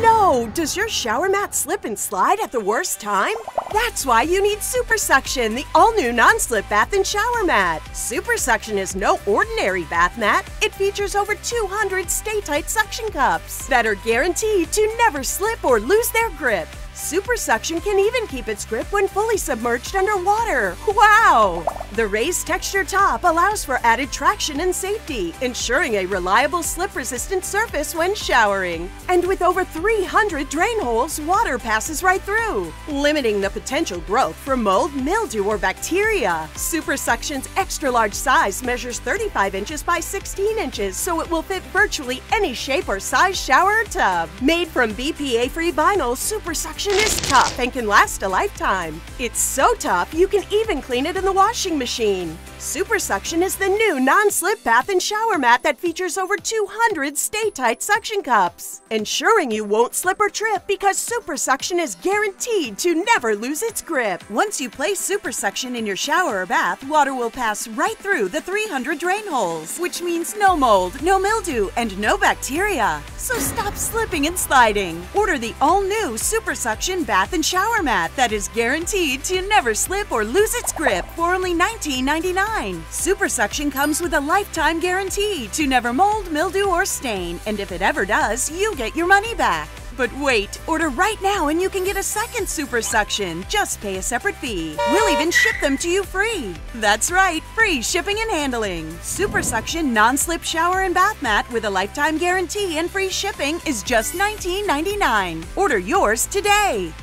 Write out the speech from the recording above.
no! Does your shower mat slip and slide at the worst time? That's why you need Super Suction, the all-new non-slip bath and shower mat. Super Suction is no ordinary bath mat. It features over 200 stay-tight suction cups that are guaranteed to never slip or lose their grip. Super Suction can even keep its grip when fully submerged underwater. Wow! The raised texture top allows for added traction and safety, ensuring a reliable slip-resistant surface when showering. And with over 300 drain holes, water passes right through, limiting the potential growth from mold, mildew, or bacteria. Super Suction's extra-large size measures 35 inches by 16 inches, so it will fit virtually any shape or size shower or tub. Made from BPA-free vinyl, Super Suction is tough and can last a lifetime. It's so tough you can even clean it in the washing machine. Super Suction is the new non-slip bath and shower mat that features over 200 stay-tight suction cups, ensuring you won't slip or trip because Super Suction is guaranteed to never lose its grip. Once you place Super Suction in your shower or bath, water will pass right through the 300 drain holes, which means no mold, no mildew, and no bacteria. So stop slipping and sliding. Order the all-new Super Suction bath and shower mat that is guaranteed to never slip or lose its grip for only $19.99. Super Suction comes with a lifetime guarantee to never mold, mildew, or stain, and if it ever does, you get your money back. But wait, order right now and you can get a second Super Suction. Just pay a separate fee. We'll even ship them to you free. That's right, free shipping and handling. Super Suction non-slip shower and bath mat with a lifetime guarantee and free shipping is just $19.99. Order yours today.